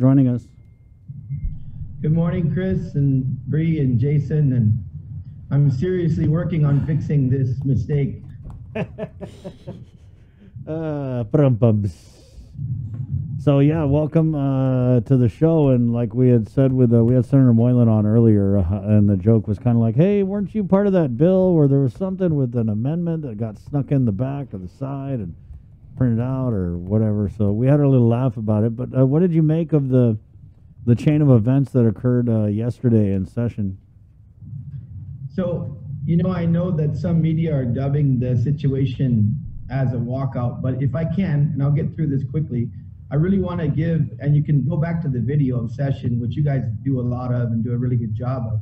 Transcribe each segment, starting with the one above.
joining us. Good morning, Chris and Bree and Jason, and I'm seriously working on fixing this mistake. uh, so yeah, welcome uh, to the show. And like we had said with uh, we had Senator Moylan on earlier, uh, and the joke was kind of like, "Hey, weren't you part of that bill where there was something with an amendment that got snuck in the back or the side and printed out or whatever?" So we had a little laugh about it. But uh, what did you make of the the chain of events that occurred uh, yesterday in session? So, you know, I know that some media are dubbing the situation as a walkout, but if I can, and I'll get through this quickly, I really want to give, and you can go back to the video session, which you guys do a lot of and do a really good job of.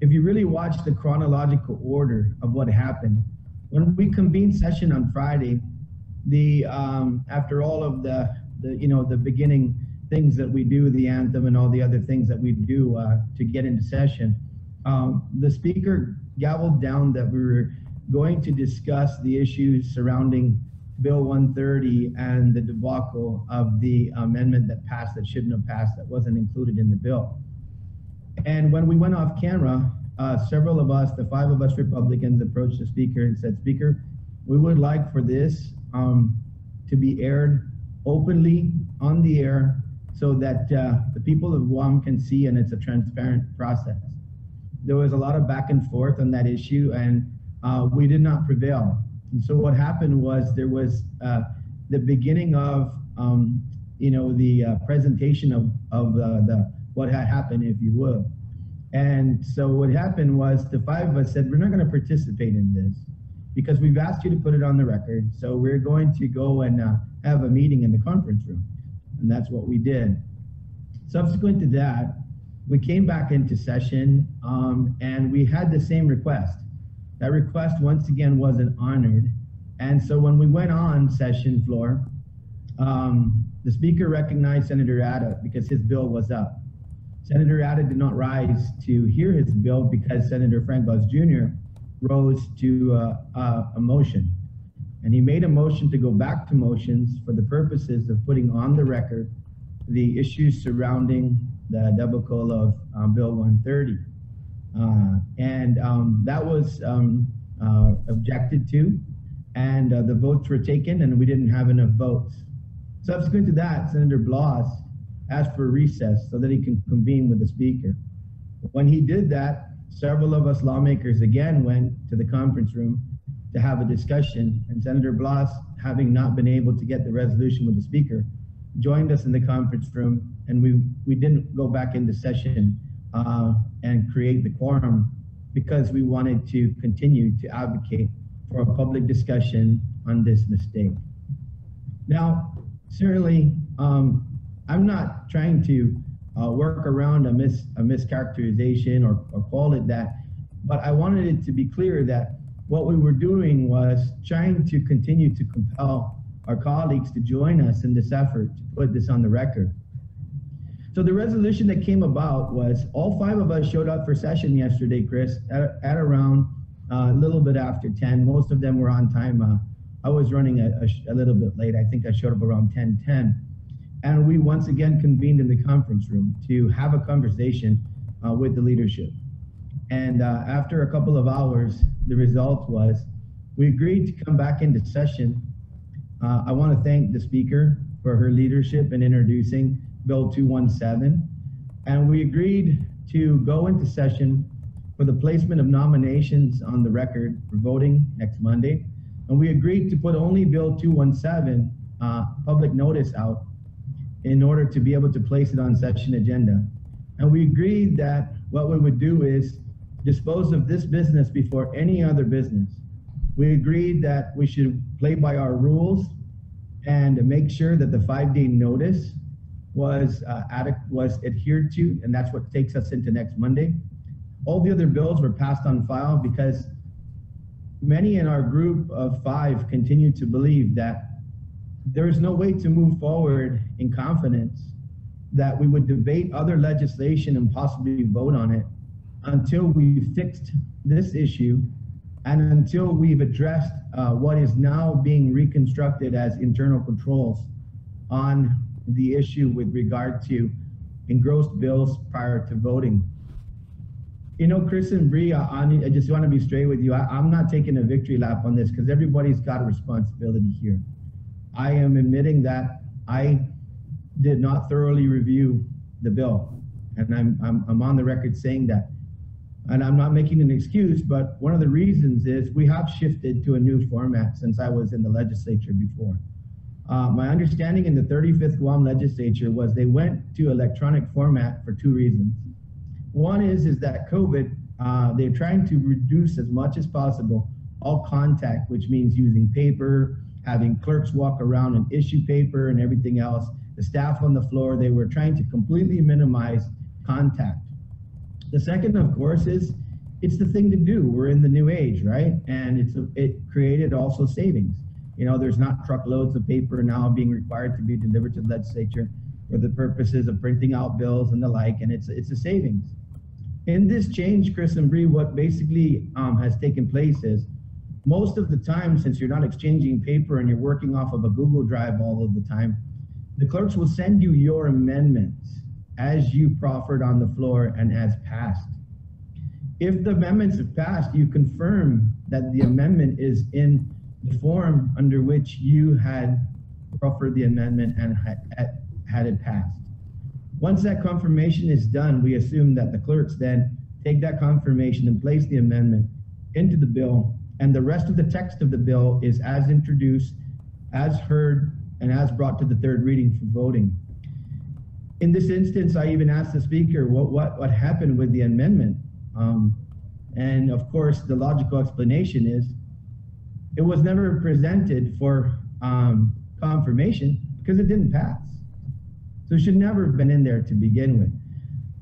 If you really watch the chronological order of what happened, when we convened session on Friday, the um, after all of the, the you know the beginning things that we do, the anthem and all the other things that we do uh, to get into session. Um, the speaker gavelled down that we were going to discuss the issues surrounding Bill 130 and the debacle of the amendment that passed that shouldn't have passed, that wasn't included in the bill. And when we went off camera, uh, several of us, the five of us Republicans, approached the speaker and said, Speaker, we would like for this um, to be aired openly on the air so that uh, the people of Guam can see and it's a transparent process. There was a lot of back and forth on that issue and uh, we did not prevail. And so what happened was there was uh, the beginning of, um, you know, the uh, presentation of, of uh, the what had happened, if you will. And so what happened was the five of us said, we're not going to participate in this because we've asked you to put it on the record. So we're going to go and uh, have a meeting in the conference room and that's what we did. Subsequent to that, we came back into session um, and we had the same request. That request once again wasn't honored. And so when we went on session floor, um, the speaker recognized Senator Ada because his bill was up. Senator Ada did not rise to hear his bill because Senator Frank Blas Jr. rose to uh, uh, a motion. And he made a motion to go back to motions for the purposes of putting on the record the issues surrounding the debacle of um, Bill 130. Uh, and um, that was um, uh, objected to, and uh, the votes were taken, and we didn't have enough votes. Subsequent to that, Senator Blas asked for recess so that he can convene with the speaker. When he did that, several of us lawmakers again went to the conference room to have a discussion. And Senator Blas, having not been able to get the resolution with the speaker, joined us in the conference room, and we, we didn't go back into session uh, and create the quorum because we wanted to continue to advocate for a public discussion on this mistake. Now, certainly, um, I'm not trying to uh, work around a, mis a mischaracterization or, or call it that, but I wanted it to be clear that what we were doing was trying to continue to compel our colleagues to join us in this effort to put this on the record. So the resolution that came about was all five of us showed up for session yesterday, Chris, at, at around uh, a little bit after 10. Most of them were on time. Uh, I was running a, a, a, little bit late. I think I showed up around 10, 10. And we once again convened in the conference room to have a conversation uh, with the leadership. And uh, after a couple of hours, the result was we agreed to come back into session. Uh, I want to thank the speaker for her leadership in introducing Bill 217. And we agreed to go into session for the placement of nominations on the record for voting next Monday. And we agreed to put only Bill 217 uh, public notice out in order to be able to place it on session agenda. And we agreed that what we would do is dispose of this business before any other business. We agreed that we should play by our rules and make sure that the five-day notice was uh, was adhered to, and that's what takes us into next Monday. All the other bills were passed on file because many in our group of five continue to believe that there is no way to move forward in confidence that we would debate other legislation and possibly vote on it until we've fixed this issue and until we've addressed uh, what is now being reconstructed as internal controls on the issue with regard to engrossed bills prior to voting. You know, Chris and Bree, I, I just want to be straight with you. I, I'm not taking a victory lap on this because everybody's got a responsibility here. I am admitting that I did not thoroughly review the bill, and I'm, I'm, I'm on the record saying that. And I'm not making an excuse, but one of the reasons is we have shifted to a new format since I was in the legislature before. Uh, my understanding in the 35th Guam legislature was they went to electronic format for two reasons. One is is that COVID, uh, they're trying to reduce as much as possible all contact, which means using paper, having clerks walk around and issue paper and everything else. The staff on the floor, they were trying to completely minimize contact. The second, of course, is it's the thing to do. We're in the new age, right? And it's a, it created also savings. You know, there's not truckloads of paper now being required to be delivered to the legislature for the purposes of printing out bills and the like, and it's it's a savings. In this change, Chris and Bree, what basically um, has taken place is most of the time, since you're not exchanging paper and you're working off of a Google Drive all of the time, the clerks will send you your amendments as you proffered on the floor and as passed. If the amendments have passed, you confirm that the amendment is in the form under which you had proffered the amendment and had, had it passed. Once that confirmation is done, we assume that the clerks then take that confirmation and place the amendment into the bill, and the rest of the text of the bill is as introduced, as heard, and as brought to the third reading for voting. In this instance, I even asked the speaker what what what happened with the amendment, um, and of course, the logical explanation is it was never presented for um, confirmation because it didn't pass. So it should never have been in there to begin with.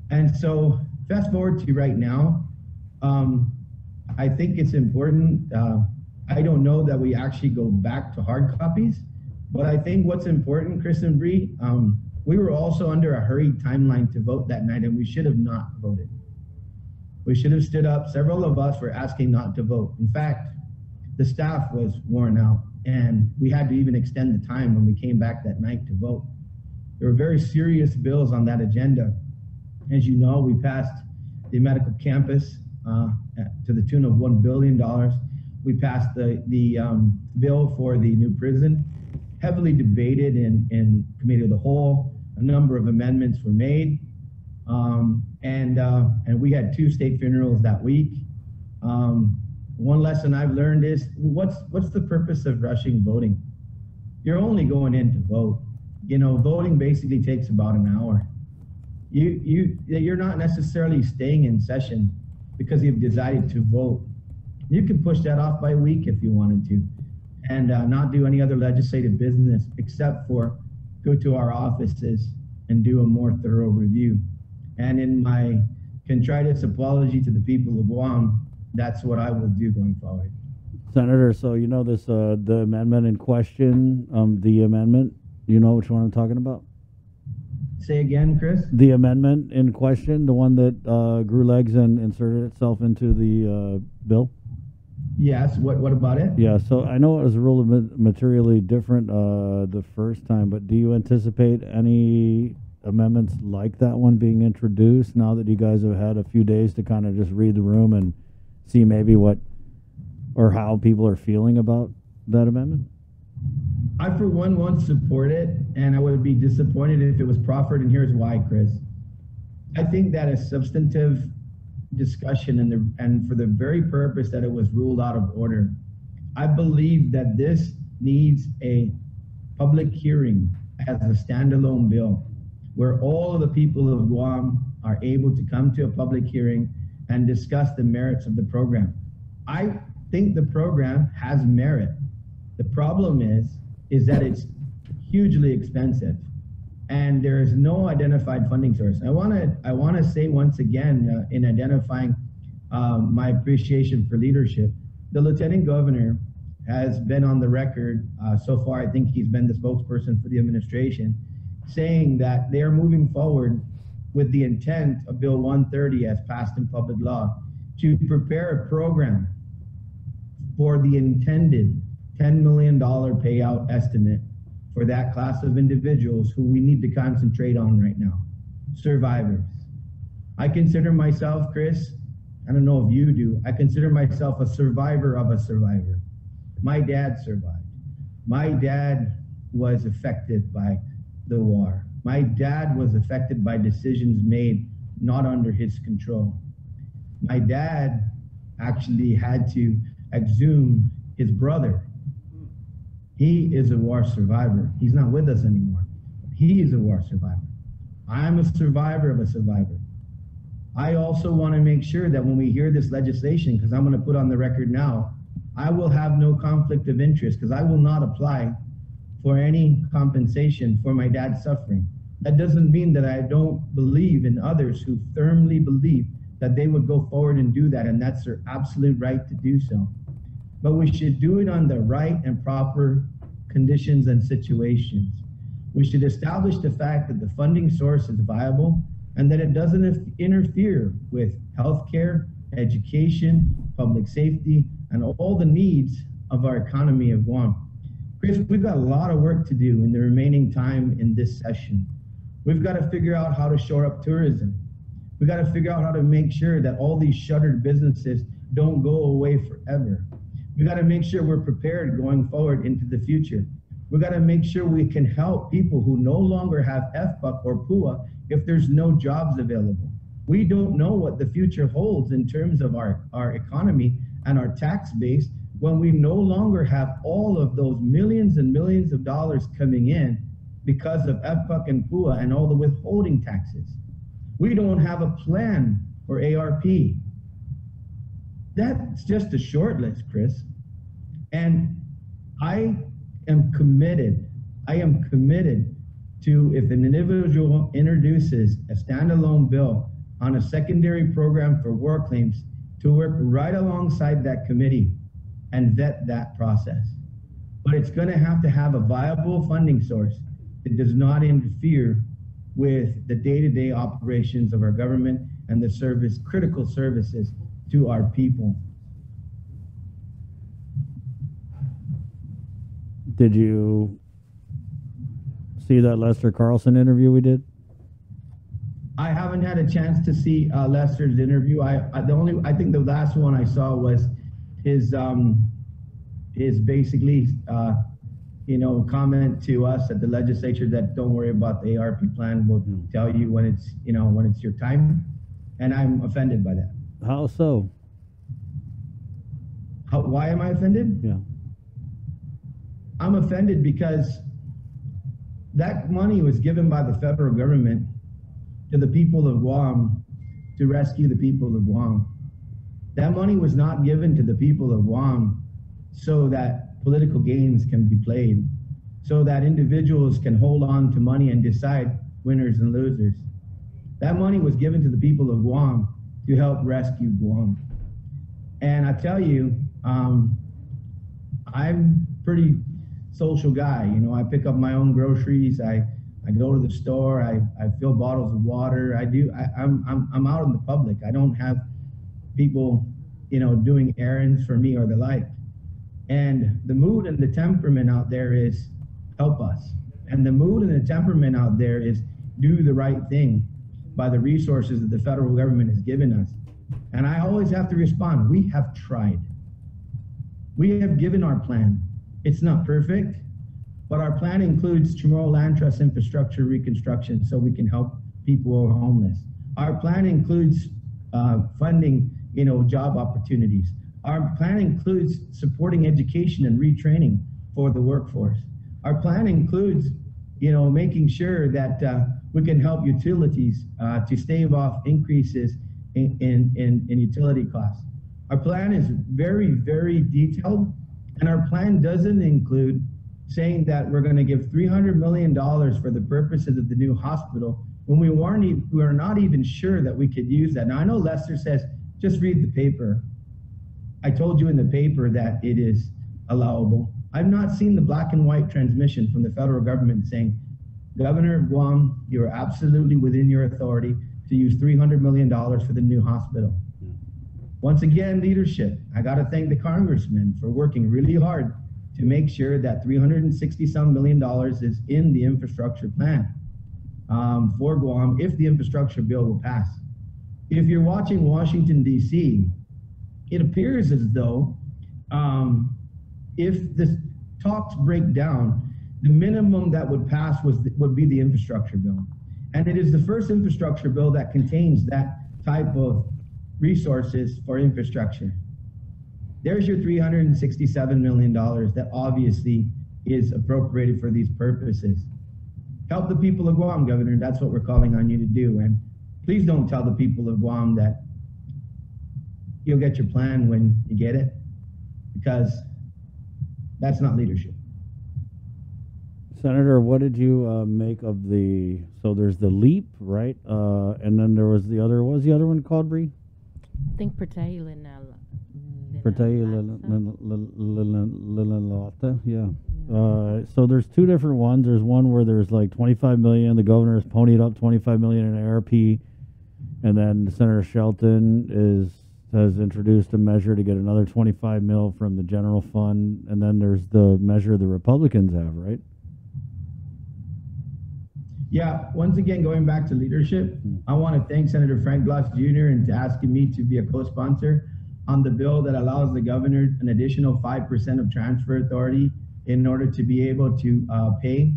And so fast forward to right now, um, I think it's important. Uh, I don't know that we actually go back to hard copies, but I think what's important, Chris and Bree, um, we were also under a hurried timeline to vote that night, and we should have not voted. We should have stood up. Several of us were asking not to vote. In fact, the staff was worn out, and we had to even extend the time when we came back that night to vote. There were very serious bills on that agenda. As you know, we passed the medical campus to the tune of $1 billion. We passed the, the um, bill for the new prison, heavily debated in, in committee of the whole. A number of amendments were made. Um, and, uh, and we had two state funerals that week. Um, one lesson I've learned is what's, what's the purpose of rushing voting? You're only going in to vote you know, voting basically takes about an hour. You you you're not necessarily staying in session because you've decided to vote. You can push that off by a week if you wanted to, and uh, not do any other legislative business except for go to our offices and do a more thorough review. And in my contritus apology to the people of Guam, that's what I will do going forward. Senator, so you know this uh, the amendment in question, um, the amendment you know which one I'm talking about? Say again, Chris. The amendment in question, the one that uh, grew legs and inserted itself into the uh, bill. Yes. What What about it? Yeah. So I know it was a rule of materially different uh, the first time, but do you anticipate any amendments like that one being introduced now that you guys have had a few days to kind of just read the room and see maybe what or how people are feeling about that amendment? I, for one, won't support it, and I would be disappointed if it was proffered, and here's why, Chris. I think that a substantive discussion, and, the, and for the very purpose that it was ruled out of order, I believe that this needs a public hearing as a standalone bill where all of the people of Guam are able to come to a public hearing and discuss the merits of the program. I think the program has merit. The problem is is that it's hugely expensive and there is no identified funding source. I want to I want to say once again uh, in identifying um, my appreciation for leadership, the lieutenant governor has been on the record uh, so far. I think he's been the spokesperson for the administration, saying that they are moving forward with the intent of Bill 130 as passed in public law to prepare a program for the intended $10 million payout estimate for that class of individuals who we need to concentrate on right now. survivors. I consider myself, Chris, I don't know if you do, I consider myself a survivor of a survivor. My dad survived. My dad was affected by the war. My dad was affected by decisions made not under his control. My dad actually had to exhume his brother. He is a war survivor. He's not with us anymore. He is a war survivor. I'm a survivor of a survivor. I also want to make sure that when we hear this legislation, because I'm going to put on the record now, I will have no conflict of interest because I will not apply for any compensation for my dad's suffering. That doesn't mean that I don't believe in others who firmly believe that they would go forward and do that, and that's their absolute right to do so. But we should do it on the right and proper conditions and situations. We should establish the fact that the funding source is viable and that it doesn't interfere with healthcare, education, public safety, and all the needs of our economy of Guam. Chris, we've got a lot of work to do in the remaining time in this session. We've got to figure out how to shore up tourism. We've got to figure out how to make sure that all these shuttered businesses don't go away forever. We got to make sure we're prepared going forward into the future. We got to make sure we can help people who no longer have FPUC or PUA if there's no jobs available. We don't know what the future holds in terms of our, our economy and our tax base when we no longer have all of those millions and millions of dollars coming in because of FPUC and PUA and all the withholding taxes. We don't have a plan for ARP. That's just a short list, Chris. And I am committed, I am committed to if an individual introduces a standalone bill on a secondary program for war claims to work right alongside that committee and vet that process. But it's going to have to have a viable funding source that does not interfere with the day-to-day operations of our government and the service critical services to our people. Did you see that Lester Carlson interview we did? I haven't had a chance to see uh, Lester's interview. I, I, the only I think the last one I saw was his um his basically uh, you know comment to us at the legislature that don't worry about the ARP plan. We'll tell you when it's you know when it's your time, and I'm offended by that. How so? How, why am I offended? Yeah. I'm offended because that money was given by the federal government to the people of Guam to rescue the people of Guam. That money was not given to the people of Guam so that political games can be played, so that individuals can hold on to money and decide winners and losers. That money was given to the people of Guam to help rescue Guam. And I tell you, um, I'm pretty social guy. You know, I pick up my own groceries. I, I go to the store. I, I fill bottles of water. I do. I, I'm, I'm, I'm out in the public. I don't have people, you know, doing errands for me or the like. And the mood and the temperament out there is help us. And the mood and the temperament out there is do the right thing by the resources that the federal government has given us. And I always have to respond, we have tried. We have given our plan. It's not perfect, but our plan includes Chamorro Land Trust infrastructure reconstruction so we can help people who are homeless. Our plan includes uh, funding, you know, job opportunities. Our plan includes supporting education and retraining for the workforce. Our plan includes, you know, making sure that uh, we can help utilities uh, to stave off increases in, in, in, in utility costs. Our plan is very, very detailed and our plan doesn't include saying that we're going to give $300 million for the purposes of the new hospital when we weren't we are not even sure that we could use that. Now, I know Lester says, just read the paper. I told you in the paper that it is allowable. I've not seen the black and white transmission from the federal government saying, Governor Guam, you're absolutely within your authority to use $300 million for the new hospital. Once again, leadership. I got to thank the congressman for working really hard to make sure that 360 some million dollars is in the infrastructure plan. um, for Guam if the infrastructure bill will pass. If you're watching Washington, D.C., it appears as though um, if the talks break down, the minimum that would pass was would be the infrastructure bill. And it is the first infrastructure bill that contains that type of resources for infrastructure. There's your $367 million that obviously is appropriated for these purposes. Help the people of Guam, Governor. That's what we're calling on you to do. And please don't tell the people of Guam that you'll get your plan when you get it, because that's not leadership. Senator, what did you uh, make of the? So there's the leap, right? Uh, and then there was the other. What was the other one called, Bree? Think Pertay yeah. Uh, so there's two different ones. There's one where there's like 25 million. The governor has ponied up 25 million in ARP, and then Senator Shelton is has introduced a measure to get another 25 mil from the general fund, and then there's the measure the Republicans have, right? Yeah, once again, going back to leadership, hmm. I want to thank Senator Frank Blas Jr. and to asking me to be a co-sponsor on the bill that allows the governor an additional 5% of transfer authority in order to be able to uh, pay,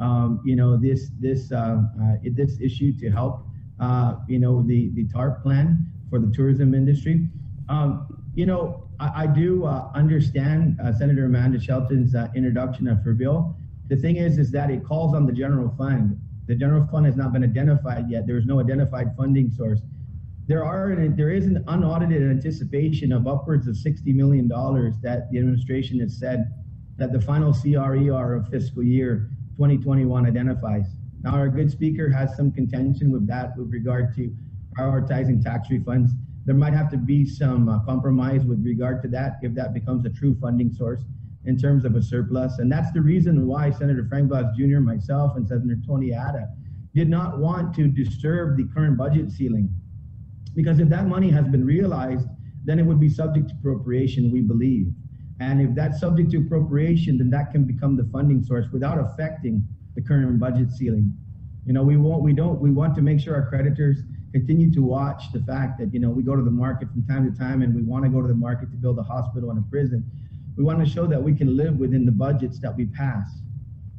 um, you know, this this uh, uh, this issue to help, uh, you know, the the TARP plan for the tourism industry. Um, you know, I, I do uh, understand uh, Senator Amanda Shelton's introduction of her bill. The thing is, is that it calls on the general fund the general fund has not been identified yet. There is no identified funding source. There are there is an unaudited anticipation of upwards of $60 million that the administration has said that the final CRER of fiscal year 2021 identifies. Now, our good speaker has some contention with that with regard to prioritizing tax refunds. There might have to be some uh, compromise with regard to that if that becomes a true funding source in terms of a surplus. And that's the reason why Senator Frank Blas Jr., myself, and Senator Tony Ada did not want to disturb the current budget ceiling. Because if that money has been realized, then it would be subject to appropriation, we believe. And if that's subject to appropriation, then that can become the funding source without affecting the current budget ceiling. You know, we won't, we don't, we want to make sure our creditors continue to watch the fact that, you know, we go to the market from time to time and we want to go to the market to build a hospital and a prison we want to show that we can live within the budgets that we pass.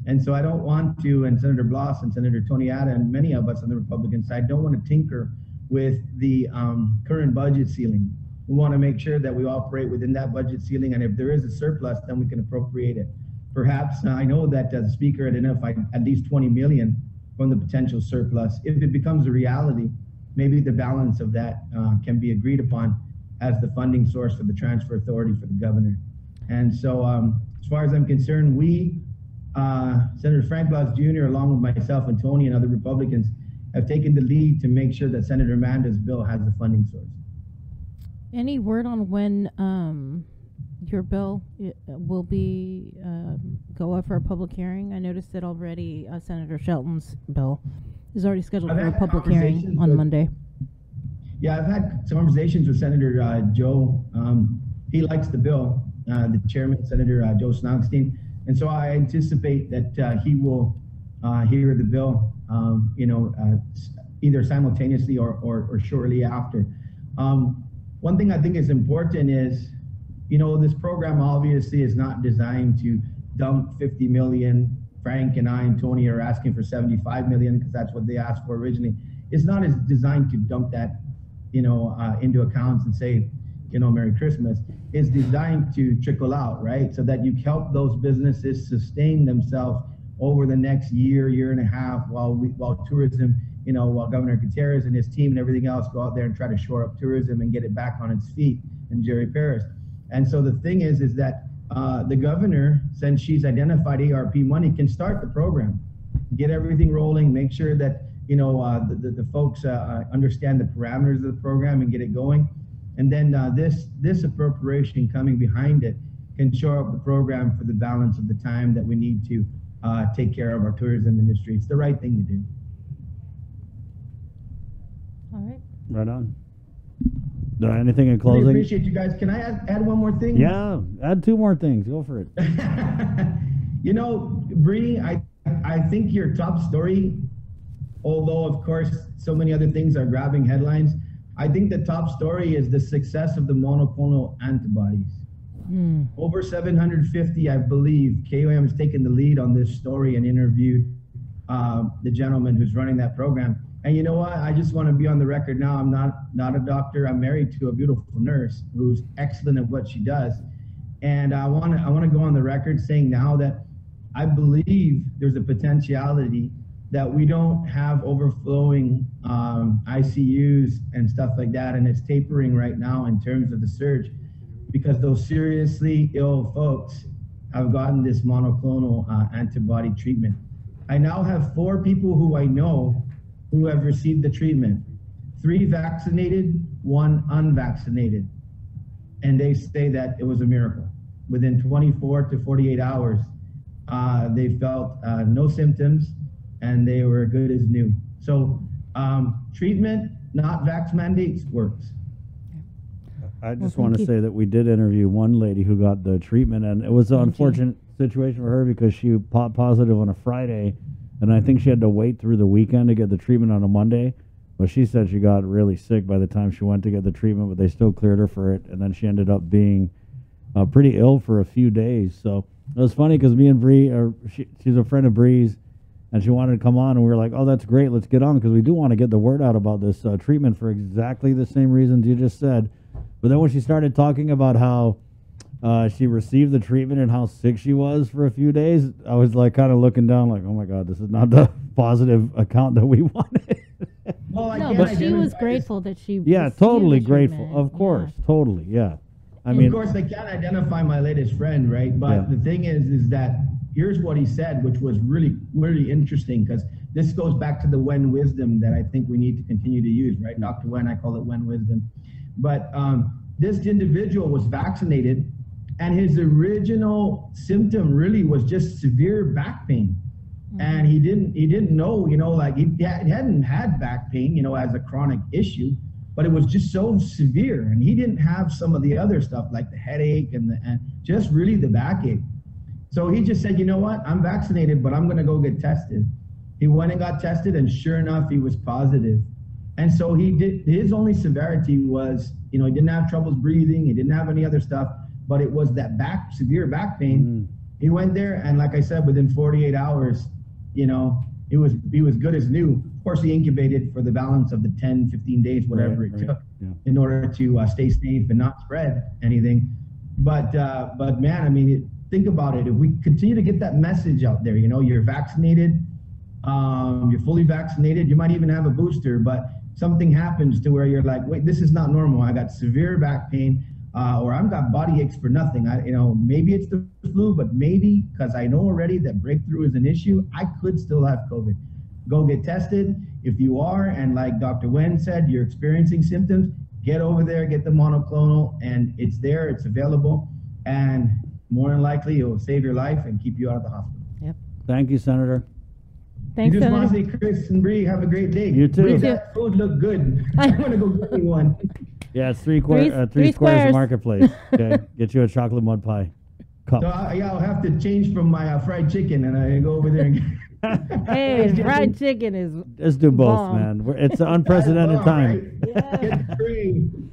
And so I don't want to, and Senator Blas and Senator Tony Ada and many of us on the Republican side don't want to tinker with the um, current budget ceiling. We want to make sure that we operate within that budget ceiling, and if there is a surplus, then we can appropriate it. Perhaps I know that uh, the speaker identified at least 20 million from the potential surplus. If it becomes a reality, maybe the balance of that uh, can be agreed upon as the funding source for the transfer authority for the governor. And so, um, as far as I'm concerned, we, uh, Senator Frank Blas Jr., along with myself and Tony and other Republicans, have taken the lead to make sure that Senator Amanda's bill has the funding source. Any word on when um, your bill uh, will be um, go up for a public hearing? I noticed that already. Uh, Senator Shelton's bill is already scheduled I've for a public hearing on Monday. Yeah, I've had some conversations with Senator uh, Joe. Um, he likes the bill. Uh, the chairman, Senator uh, Joe San Agustin. And so I anticipate that uh, he will hear the bill, um, you know, either simultaneously or, or, or shortly after. Um, one thing I think is important is, you know, this program obviously is not designed to dump 50 million. Frank and I and Tony are asking for 75 million because that's what they asked for originally. It's not as designed to dump that, you know, uh, into accounts and say, you know, Merry Christmas, is designed to trickle out, right? So that you help those businesses sustain themselves over the next year, year and a half, while we, while tourism, you know, while Governor Gutierrez and his team and everything else go out there and try to shore up tourism and get it back on its feet, and Jerry Paris. And so the thing is, is that uh, the governor, since she's identified ARP money, can start the program, get everything rolling, make sure that you know uh, the, the, the, folks uh, understand the parameters of the program and get it going. And then uh, this, this appropriation coming behind it can shore up the program for the balance of the time that we need to uh, take care of our tourism industry. It's the right thing to do. All right. Right on. Uh, anything in closing? Really appreciate you guys. Can I add, add one more thing? Yeah, add two more things. Go for it. you know, Bree, I I think your top story although of course so many other things are grabbing headlines, I think the top story is the success of the monoclonal antibodies. Mm. Over 750, I believe, KUAM has taken the lead on this story and interviewed um, the gentleman who's running that program. And you know what? I just want to be on the record now. I'm not not a doctor. I'm married to a beautiful nurse who's excellent at what she does. And I want to I want to go on the record saying now that I believe there's a potentiality that we don't have overflowing um, ICUs and stuff like that, and it's tapering right now in terms of the surge because those seriously ill folks have gotten this monoclonal uh, antibody treatment. I now have four people who I know who have received the treatment three vaccinated, one unvaccinated. And they say that it was a miracle. Within 24 to 48 hours, uh, they felt uh, no symptoms and they were good as new. So, um, treatment, not vax mandates, works. I just thank want to you. say that we did interview one lady who got the treatment, and it was an Thank you. unfortunate situation for her because she popped positive on a Friday, and I think she had to wait through the weekend to get the treatment on a Monday. But she said she got really sick by the time she went to get the treatment, but they still cleared her for it, and then she ended up being uh, pretty ill for a few days. So it was funny because me and Bree, or she, she's a friend of Bree's, and she wanted to come on, and we were like, "Oh, that's great, let's get on," because we do want to get the word out about this uh, treatment for exactly the same reasons you just said. But then when she started talking about how uh, she received the treatment and how sick she was for a few days, I was like, kind of looking down, like, "Oh my God, this is not the positive account that we wanted." Well, I No, can't but she was grateful that she. yeah, totally the grateful. treatment. Of course, Yeah. totally. Yeah. I mean, of course, I can't identify my latest friend, right? But Yeah. the thing is, is that here's what he said, which was really, really interesting because this goes back to the when wisdom that I think we need to continue to use, right? Dr. Wen, I call it when wisdom. But um, this individual was vaccinated, and his original symptom really was just severe back pain. And he didn't he didn't know, you know, like he, he hadn't had back pain, you know, as a chronic issue, but it was just so severe, and he didn't have some of the other stuff like the headache and the and just really the backache. So he just said, you know what, I'm vaccinated, but I'm gonna go get tested. He went and got tested, and sure enough, he was positive. And so he did. His only severity was, you know, he didn't have troubles breathing. He didn't have any other stuff, but it was that back severe back pain. Mm. He went there, and like I said, within 48 hours, you know, he was he was good as new. Of course, he incubated for the balance of the 10, 15 days, whatever Right, it right, took, yeah. in order to uh, stay safe and not spread anything. But uh, but man, I mean, it, think about it. If we continue to get that message out there, you know, you're vaccinated, um, you're fully vaccinated. You might even have a booster, but something happens to where you're like, wait, this is not normal. I got severe back pain, uh, or I've got body aches for nothing. I, you know, maybe it's the flu, but maybe because I know already that breakthrough is an issue, I could still have COVID. Go get tested. If you are, and like Dr. Wen said, you're experiencing symptoms, get over there, get the monoclonal, and it's there, it's available, and more than likely, it will save your life and keep you out of the hospital. Yep. Thank you, Senator. Thanks, you just Senator. want to say, Chris and Bree, have a great day. You too. Bree, You too. that food look good. I'm gonna go get me one. Yeah, it's three, qu- Three- uh, three three squares squares. marketplace. Okay, get you a chocolate mud pie cup. So I, yeah, I'll have to change from my uh, fried chicken and I go over there and. Hey, It's fried just- chicken is. Let's do both, Bomb. man. We're, it's an unprecedented All time. right.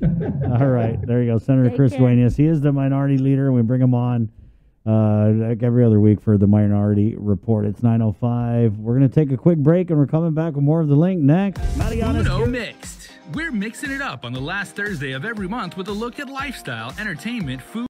Yeah. All right, there you go, Senator Take Chris care. Duenas. He is the minority leader, and we bring him on uh, like every other week for the Minority Report. It's 9:05. We're gonna take a quick break, and we're coming back with more of the link next. Uno Mixed. We're mixing it up on the last Thursday of every month with a look at lifestyle, entertainment, food.